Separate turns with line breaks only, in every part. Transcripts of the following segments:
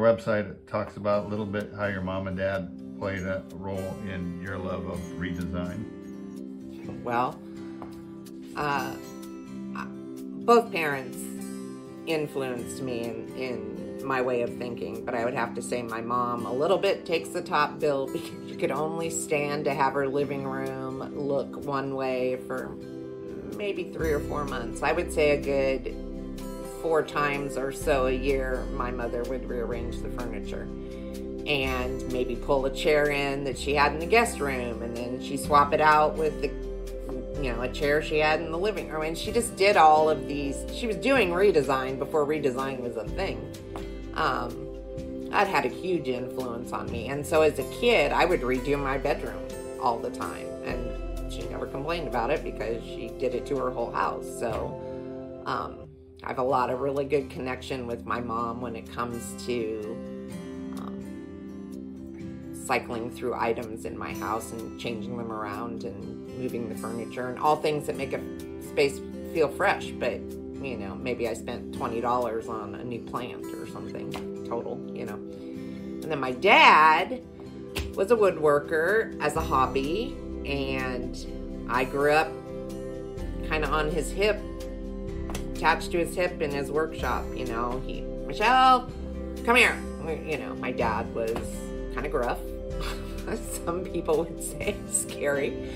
your website, it talks about a little bit how your mom and dad played a role in your love of redesign.
Well, uh, both parents influenced me in, in my way of thinking, but I would have to say my mom a little bit takes the top bill because you could only stand to have her living room look one way for maybe three or four months. I would say a good four times or so a year, my mother would rearrange the furniture and maybe pull a chair in that she had in the guest room and then she swap it out with the you know a chair she had in the living room. And she just did all of these. She was doing redesign before redesign was a thing. Um, that had a huge influence on me. And so as a kid i would redo my bedroom all the time. And she never complained about it because she did it to her whole house. So um, I have a lot of really good connection with my mom when it comes to um, cycling through items in my house and changing them around and moving the furniture and all things that make a space feel fresh. But, you know, maybe I spent $20 on a new plant or something total, you know. And then my dad was a woodworker as a hobby, and I grew up kind of on his hip attached to his hip in his workshop. You know, he, Michele, come here. You know, my dad was kind of gruff. Some people would say scary.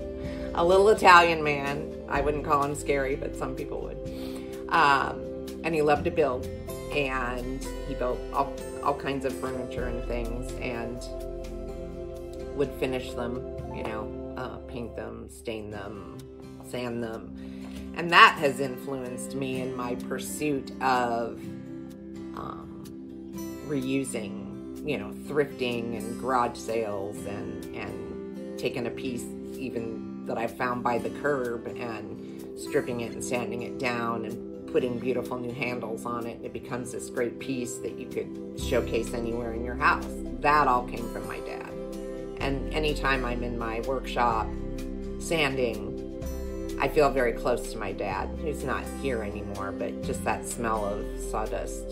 a little Italian man. I wouldn't call him scary, but some people would. Um, and he loved to build. And he built all, all kinds of furniture and things and would finish them, you know, uh, paint them, stain them, sand them and that has influenced me in my pursuit of um, reusing, you know, thrifting and garage sales and, and taking a piece even that I found by the curb and stripping it and sanding it down and putting beautiful new handles on it. It becomes this great piece that you could showcase anywhere in your house. That all came from my dad. And anytime I'm in my workshop sanding, I feel very close to my dad, who's not here anymore, but just that smell of sawdust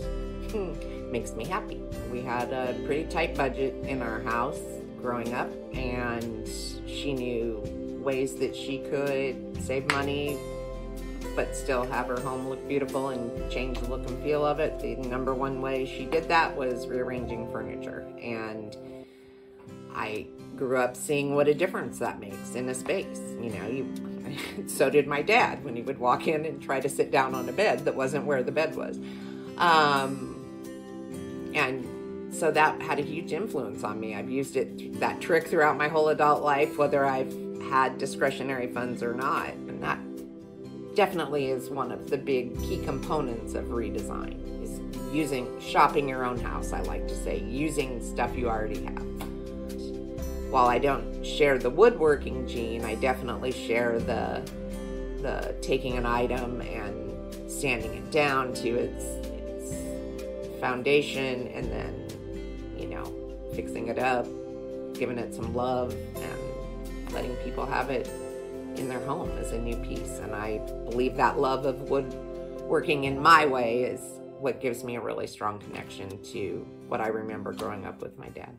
hmm. makes me happy. We had a pretty tight budget in our house growing up, and she knew ways that she could save money but still have her home look beautiful and change the look and feel of it. The number one way she did that was rearranging furniture. And I grew up seeing what a difference that makes in a space. You know, you so did my dad when he would walk in and try to sit down on a bed that wasn't where the bed was. Um, and so that had a huge influence on me. I've used it, that trick throughout my whole adult life, whether I've had discretionary funds or not. And that definitely is one of the big key components of redesign is using shopping your own house i like to say using stuff you already have while I don't share the woodworking gene, I definitely share the the taking an item and sanding it down to its, its foundation and then you know fixing it up, giving it some love and letting people have it in their home as a new piece. And I believe that love of woodworking in my way is what gives me a really strong connection to what I remember growing up with my dad.